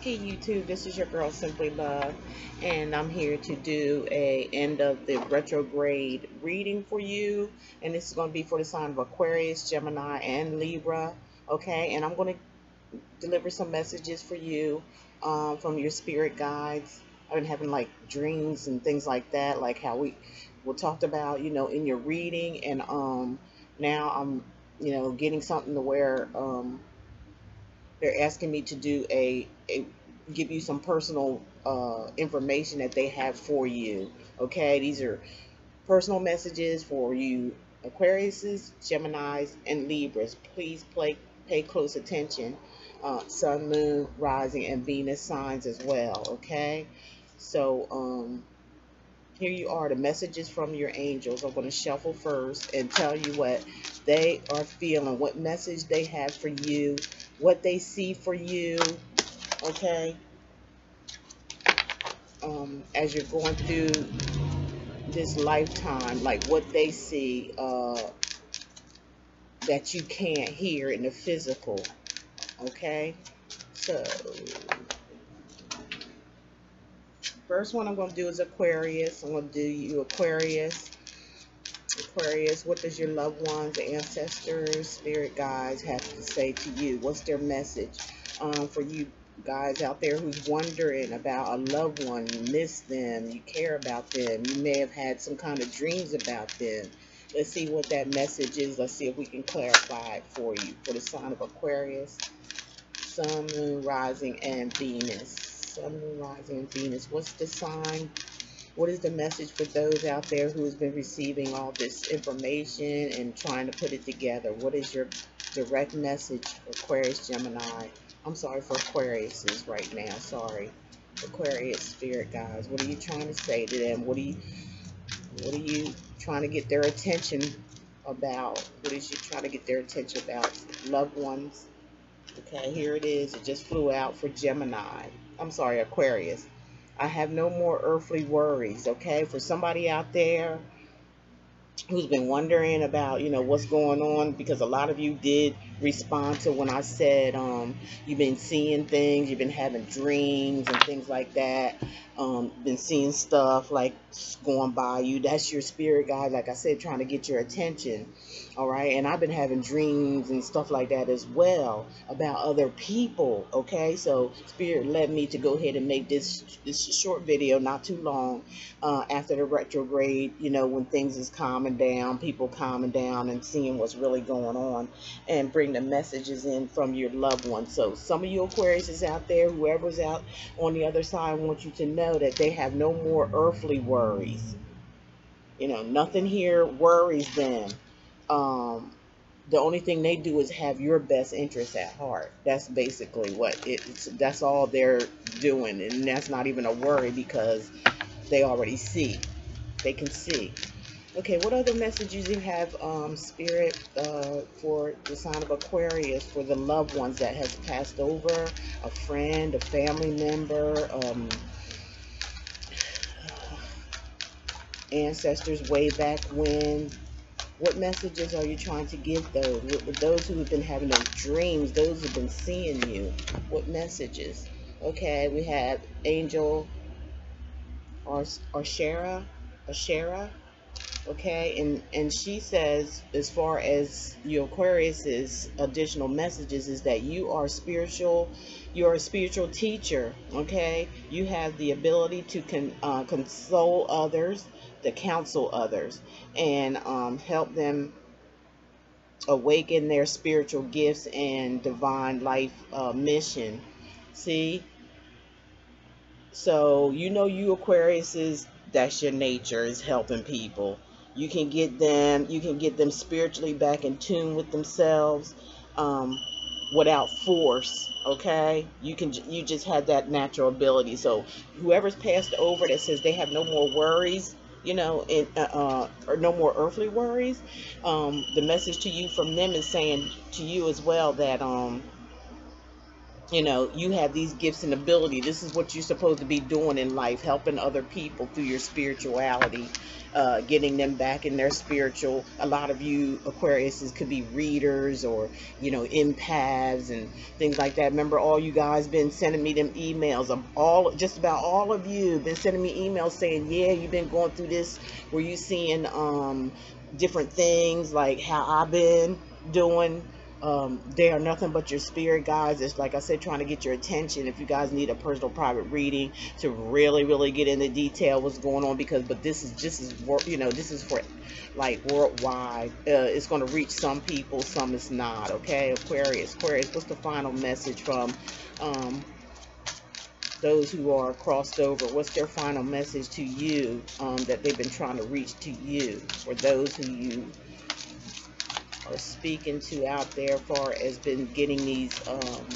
Hey YouTube, this is your girl Simply Love, and I'm here to do a end of the retrograde reading for you, and this is going to be for the sign of Aquarius, Gemini, and Libra. Okay, and I'm going to deliver some messages for you um, from your spirit guides. I've been having like dreams and things like that, like how we we talked about, you know, in your reading, and um, now I'm, you know, getting something to where um they're asking me to do a, a give you some personal uh, information that they have for you. Okay, these are personal messages for you Aquariuses, Geminis, and Libras. Please play, pay close attention. Uh, sun, Moon, Rising, and Venus signs as well. Okay, so um, here you are, the messages from your angels. I'm going to shuffle first and tell you what they are feeling, what message they have for you, what they see for you, okay? Um, as you're going through this lifetime, like what they see uh, that you can't hear in the physical, okay? So, first one I'm going to do is Aquarius. I'm going to do you Aquarius. Aquarius, what does your loved ones, ancestors, spirit guides have to say to you? What's their message um, for you guys out there who's wondering about a loved one? You miss them, you care about them, you may have had some kind of dreams about them. Let's see what that message is. Let's see if we can clarify it for you. For the sign of Aquarius, Sun, Moon, Rising, and Venus. Sun, Moon, Rising, and Venus. What's the sign? What is the message for those out there who has been receiving all this information and trying to put it together? What is your direct message for Aquarius, Gemini? I'm sorry for Aquariuses right now. Sorry. Aquarius spirit guys. What are you trying to say to them? What are you what are you trying to get their attention about? What is you trying to get their attention about? Loved ones. Okay, here it is. It just flew out for Gemini. I'm sorry, Aquarius. I have no more earthly worries, okay? For somebody out there who's been wondering about, you know, what's going on, because a lot of you did respond to when I said um, you've been seeing things, you've been having dreams and things like that, um, been seeing stuff like going by you. That's your spirit guide, like I said, trying to get your attention all right? And i've been having dreams and stuff like that as well about other people okay? So spirit led me to go ahead and make this this short video not too long uh, after the retrograde you know when things is calming down people calming down and seeing what's really going on and bring the messages in from your loved ones. So some of you aquarius is out there whoever's out on the other side want you to know that they have no more earthly worries. You know nothing here worries them um, the only thing they do is have your best interest at heart. That's basically what it's. That's all they're doing, and that's not even a worry because they already see. They can see. Okay, what other messages you have, um, Spirit, uh, for the sign of Aquarius, for the loved ones that has passed over, a friend, a family member, um, ancestors way back when, what messages are you trying to give those? Those who have been having those dreams, those who have been seeing you, what messages? Okay, we have Angel or Shara, Ashera, okay, and and she says as far as your Aquarius's additional messages is that you are spiritual, you're a spiritual teacher, okay. You have the ability to con, uh, console others to counsel others and um, help them awaken their spiritual gifts and divine life uh, mission. See? So, you know, you Aquarius is that's your nature is helping people. You can get them, you can get them spiritually back in tune with themselves um, without force. Okay, you can you just had that natural ability. So whoever's passed over that says they have no more worries, you know, and uh, uh, or no more earthly worries. Um, the message to you from them is saying to you as well that um, you know you have these gifts and ability. This is what you're supposed to be doing in life helping other people through your spirituality uh, getting them back in their spiritual. A lot of you aquariuses could be readers or you know empaths and things like that. Remember all you guys been sending me them emails of all just about all of you been sending me emails saying yeah you've been going through this. Were you seeing um different things like how i've been doing um, they are nothing but your spirit guides. It's like I said, trying to get your attention. If you guys need a personal private reading to really, really get into detail what's going on, because but this is this is you know this is for like worldwide. Uh, it's going to reach some people, some it's not. Okay, Aquarius, Aquarius. What's the final message from? Um, those who are crossed over what's their final message to you um, that they've been trying to reach to you for those who you are speaking to out there far as been getting these um,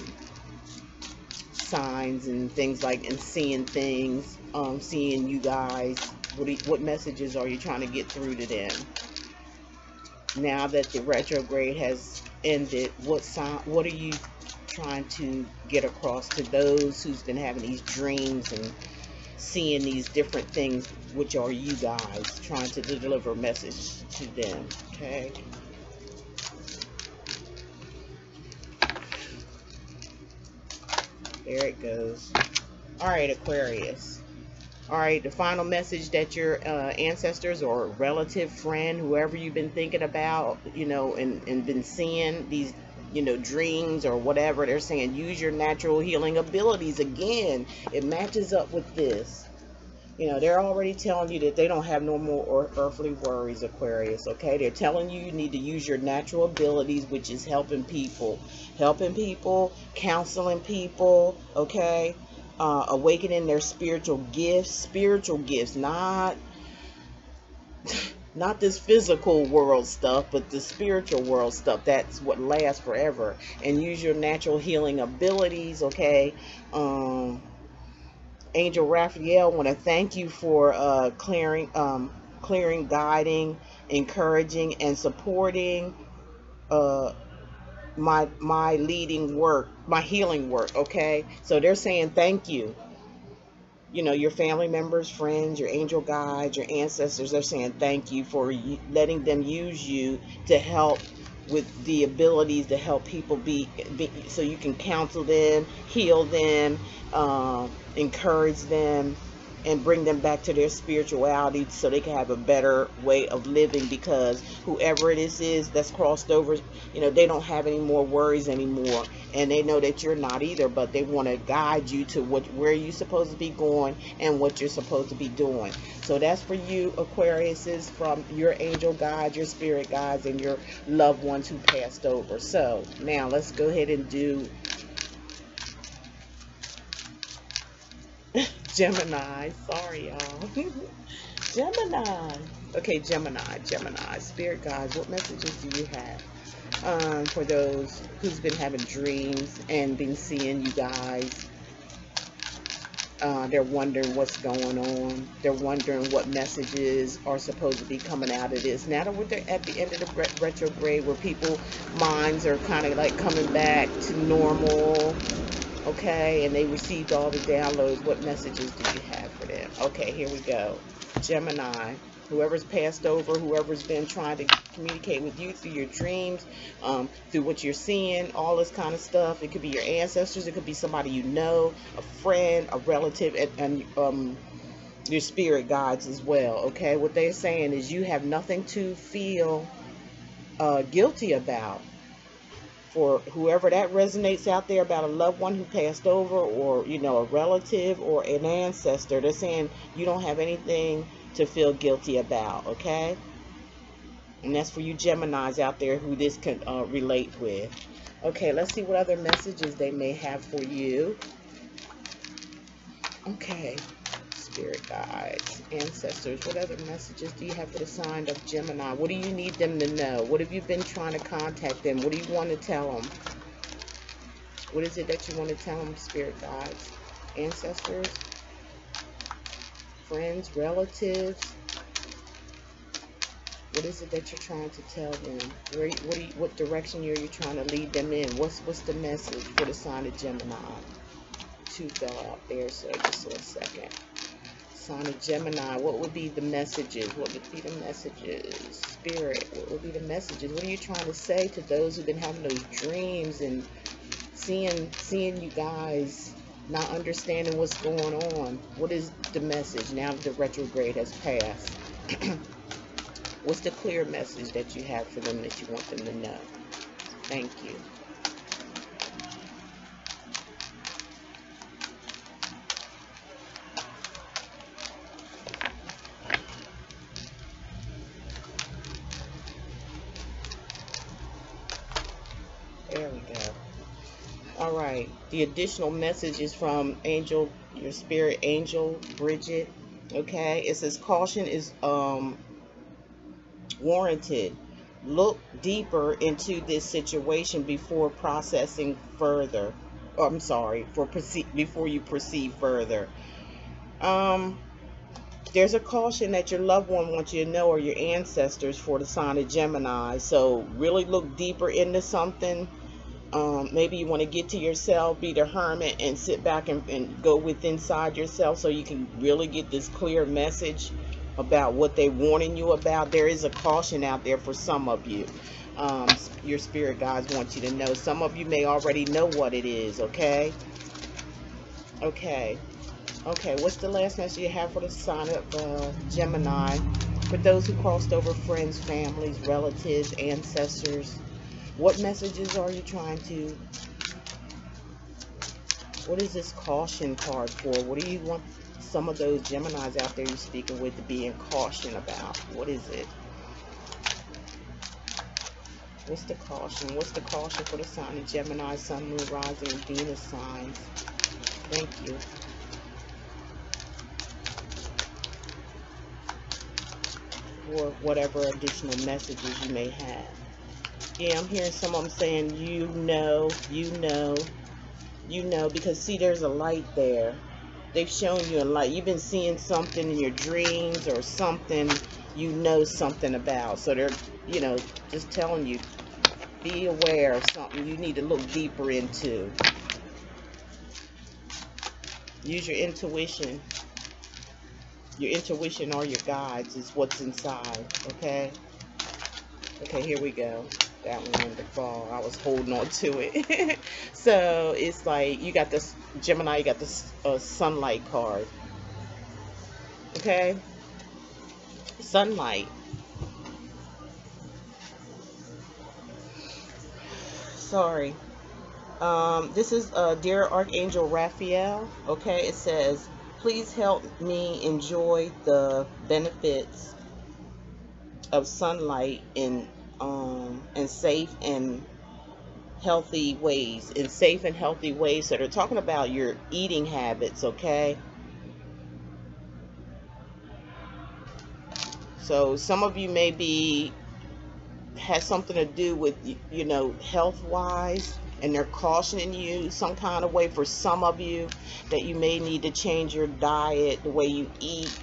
signs and things like and seeing things um, seeing you guys what, you, what messages are you trying to get through to them? Now that the retrograde has ended what sign what are you trying to get across to those who's been having these dreams and seeing these different things which are you guys trying to deliver a message to them okay There it goes. All right, Aquarius. All right, the final message that your uh, ancestors or relative, friend, whoever you've been thinking about, you know, and, and been seeing these, you know, dreams or whatever, they're saying use your natural healing abilities. Again, it matches up with this. You know, they're already telling you that they don't have no more earthly worries, Aquarius, okay? They're telling you you need to use your natural abilities, which is helping people. Helping people, counseling people, okay? Uh, awakening their spiritual gifts. Spiritual gifts, not... not this physical world stuff, but the spiritual world stuff. That's what lasts forever. And use your natural healing abilities, okay? Um, Angel Raphael, want to thank you for uh, clearing, um, clearing, guiding, encouraging, and supporting uh, my my leading work, my healing work. Okay, so they're saying thank you. You know, your family members, friends, your angel guides, your ancestors. They're saying thank you for letting them use you to help with the abilities to help people be, be so you can counsel them, heal them, uh, encourage them, and bring them back to their spirituality so they can have a better way of living because whoever it is is that's crossed over you know they don't have any more worries anymore. And they know that you're not either but they want to guide you to what where you're supposed to be going and what you're supposed to be doing. So that's for you aquariuses from your angel guides your spirit guides and your loved ones who passed over. So now let's go ahead and do Gemini. Sorry, y'all. Gemini. Okay, Gemini, Gemini. Spirit guides, what messages do you have um, for those who's been having dreams and been seeing you guys? Uh, they're wondering what's going on. They're wondering what messages are supposed to be coming out of this. Now that we're at the end of the retrograde where people minds are kind of like coming back to normal okay and they received all the downloads. What messages do you have for them? Okay here we go. Gemini. Whoever's passed over whoever's been trying to communicate with you through your dreams um, through what you're seeing all this kind of stuff. It could be your ancestors. It could be somebody you know a friend a relative and, and um, your spirit guides as well okay? What they're saying is you have nothing to feel uh, guilty about for whoever that resonates out there about a loved one who passed over or you know a relative or an ancestor. They're saying you don't have anything to feel guilty about okay? And that's for you Geminis out there who this can uh, relate with. Okay let's see what other messages they may have for you. Okay spirit guides, ancestors, what other messages do you have for the sign of Gemini? What do you need them to know? What have you been trying to contact them? What do you want to tell them? What is it that you want to tell them, spirit guides, ancestors, friends, relatives? What is it that you're trying to tell them? Where, what, you, what direction are you trying to lead them in? What's what's the message for the sign of Gemini? Two fell out there, so just a second. Sign of Gemini, what would be the messages? What would be the messages? Spirit, what would be the messages? What are you trying to say to those who've been having those dreams and seeing seeing you guys not understanding what's going on? What is the message now that the retrograde has passed? What's the clear message that you have for them that you want them to know? Thank you. The additional message is from Angel, your spirit angel, Bridget. Okay. It says caution is um warranted. Look deeper into this situation before processing further. Oh, I'm sorry, for proceed before you proceed further. Um, there's a caution that your loved one wants you to know or your ancestors for the sign of Gemini. So really look deeper into something. Um, maybe you want to get to yourself, be the hermit, and sit back and, and go within inside yourself so you can really get this clear message about what they're warning you about. There is a caution out there for some of you. Um, your spirit guides want you to know. Some of you may already know what it is, okay? Okay. Okay, what's the last message you have for the sign of uh, Gemini? For those who crossed over friends, families, relatives, ancestors, what messages are you trying to... What is this caution card for? What do you want some of those Geminis out there you're speaking with to be in caution about? What is it? What's the caution? What's the caution for the sign of Gemini, Sun, Moon, Rising, and Venus signs? Thank you. Or whatever additional messages you may have. Yeah, I'm hearing some of them saying, you know, you know, you know, because see, there's a light there they've shown you a light. You've been seeing something in your dreams or something you know something about. So they're, you know, just telling you, be aware of something you need to look deeper into. Use your intuition. Your intuition or your guides is what's inside, okay? Okay, here we go that one in the fall. I was holding on to it. so it's like you got this Gemini, you got this uh, sunlight card. Okay? Sunlight. Sorry. Um, this is uh, Dear Archangel Raphael. Okay, it says, please help me enjoy the benefits of sunlight in um, and safe and healthy ways in safe and healthy ways that are talking about your eating habits okay so some of you may be has something to do with you know health wise and they're cautioning you some kind of way for some of you that you may need to change your diet the way you eat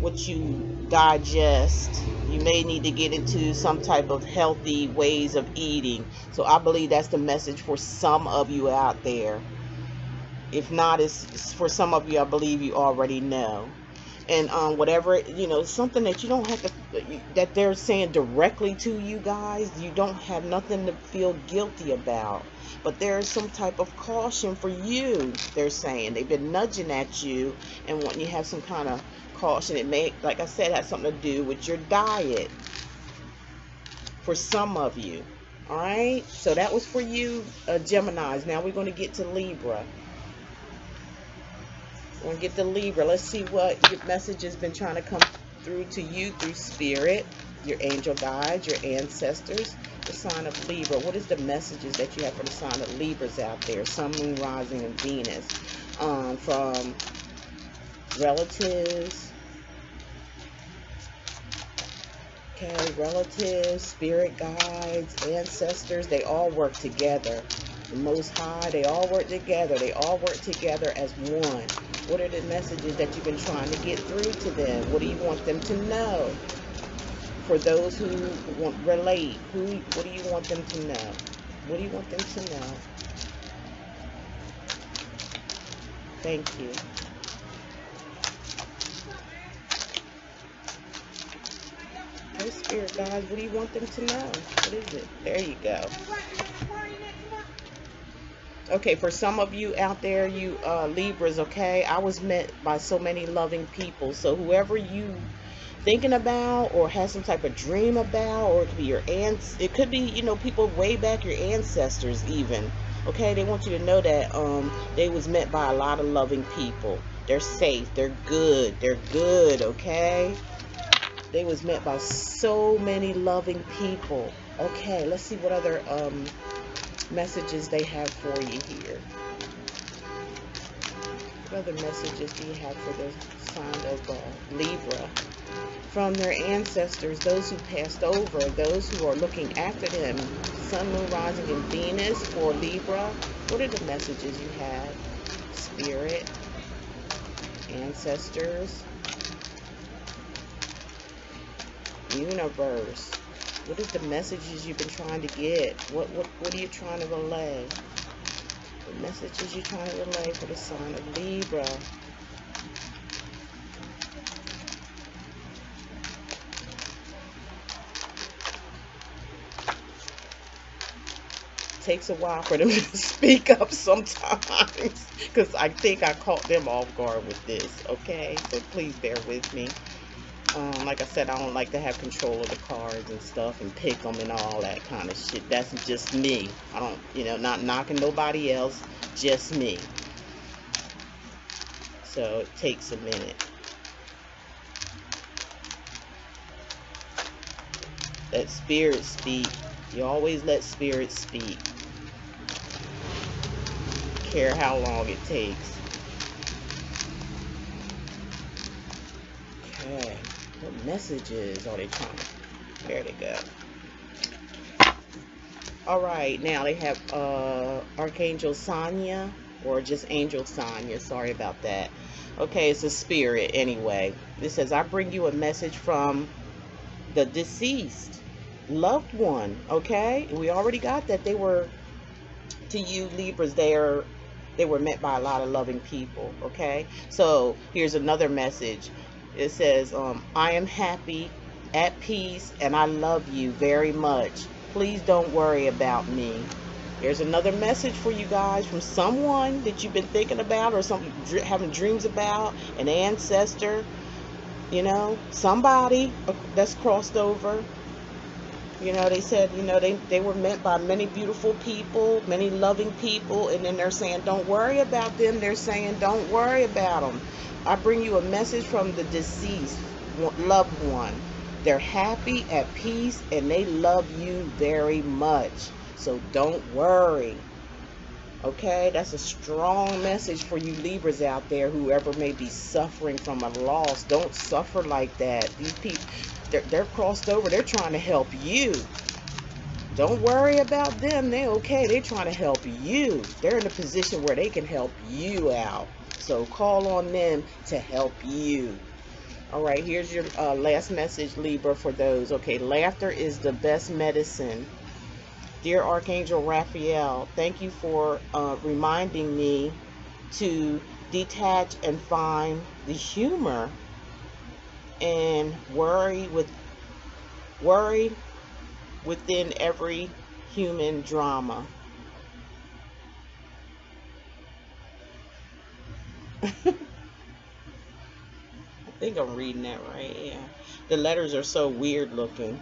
what you digest. You may need to get into some type of healthy ways of eating. So I believe that's the message for some of you out there. If not, it's for some of you, I believe you already know. And um, whatever, you know, something that you don't have to, that they're saying directly to you guys, you don't have nothing to feel guilty about. But there's some type of caution for you, they're saying. They've been nudging at you and wanting you have some kind of caution. It may, like I said, have something to do with your diet for some of you. All right, so that was for you, uh, Geminis. Now we're going to get to Libra. We're get the Libra. Let's see what your message has been trying to come through to you through spirit, your angel guides, your ancestors, the sign of Libra. What is the messages that you have for the sign of Libras out there? Sun, Moon, Rising, and Venus. Um, from relatives, okay, relatives, spirit guides, ancestors, they all work together. The Most High, they all work together. They all work together as one. What are the messages that you've been trying to get through to them? What do you want them to know? For those who want relate, who what do you want them to know? What do you want them to know? Thank you. Hey, Spirit guys, what do you want them to know? What is it? There you go. Okay, for some of you out there, you uh, Libras, okay, I was met by so many loving people. So whoever you thinking about or has some type of dream about, or it could be your aunts, it could be, you know, people way back, your ancestors even. Okay, they want you to know that um, they was met by a lot of loving people. They're safe. They're good. They're good. Okay they was met by so many loving people. Okay, let's see what other um, messages they have for you here. What other messages do you have for the sign of uh, Libra? From their ancestors, those who passed over, those who are looking after them. Sun, Moon, Rising, and Venus for Libra. What are the messages you have? Spirit, ancestors, universe. What is the messages you've been trying to get? What what what are you trying to relay? The messages you're trying to relay for the sign of Libra. takes a while for them to speak up sometimes because I think I caught them off guard with this okay so please bear with me um, like I said, I don't like to have control of the cards and stuff and pick them and all that kind of shit. That's just me. I don't, you know, not knocking nobody else, just me. So it takes a minute. Let spirit speak. You always let spirit speak. Care how long it takes. Okay. What messages are they trying. There they go. Alright, now they have uh, Archangel Sonia, or just Angel Sonia. Sorry about that. Okay, it's a spirit anyway. It says, I bring you a message from the deceased loved one. Okay, we already got that. They were, to you Libras, they are they were met by a lot of loving people okay so here's another message it says, um, I am happy, at peace, and I love you very much. Please don't worry about me. There's another message for you guys from someone that you've been thinking about or something having dreams about, an ancestor, you know, somebody that's crossed over. You know, they said, you know, they, they were meant by many beautiful people, many loving people, and then they're saying, don't worry about them. They're saying, don't worry about them. I bring you a message from the deceased loved one. They're happy, at peace, and they love you very much. So don't worry. Okay, that's a strong message for you Libras out there, whoever may be suffering from a loss. Don't suffer like that. These people, they're, they're crossed over. They're trying to help you. Don't worry about them. They're okay. They're trying to help you. They're in a position where they can help you out. So call on them to help you. All right, here's your uh, last message, Libra, for those. Okay, laughter is the best medicine. Dear Archangel Raphael, thank you for uh, reminding me to detach and find the humor and worry with worry within every human drama. I think I'm reading that right. Yeah. The letters are so weird looking.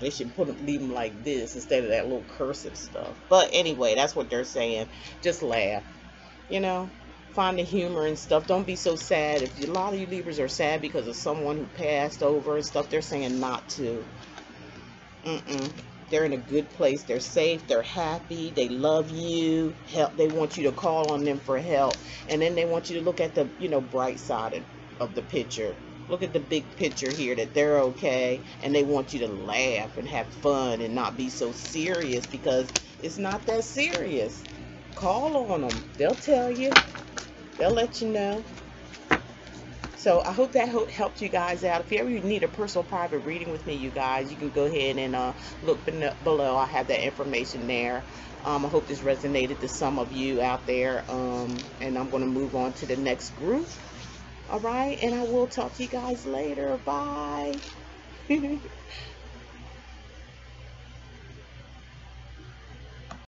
They should put them, leave them like this instead of that little cursive stuff. But anyway, that's what they're saying. Just laugh. You know, find the humor and stuff. Don't be so sad. If a lot of you Libras are sad because of someone who passed over and stuff, they're saying not to. Mm-mm. They're in a good place. They're safe. They're happy. They love you. Help. They want you to call on them for help. And then they want you to look at the you know bright side of the picture. Look at the big picture here that they're okay and they want you to laugh and have fun and not be so serious because it's not that serious call on them they'll tell you they'll let you know So I hope that helped you guys out. If you ever need a personal private reading with me, you guys, you can go ahead and uh, look below. I have that information there. Um, I hope this resonated to some of you out there. Um, and I'm going to move on to the next group. All right. And I will talk to you guys later. Bye.